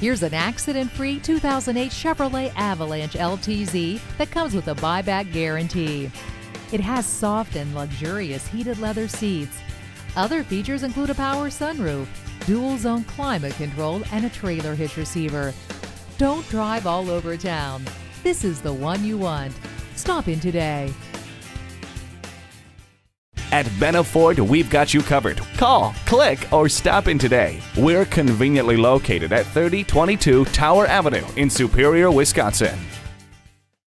Here's an accident-free 2008 Chevrolet Avalanche LTZ that comes with a buyback guarantee. It has soft and luxurious heated leather seats. Other features include a power sunroof, dual zone climate control, and a trailer hitch receiver. Don't drive all over town. This is the one you want. Stop in today. At Benna Ford, we've got you covered. Call, click, or stop in today. We're conveniently located at 3022 Tower Avenue in Superior, Wisconsin.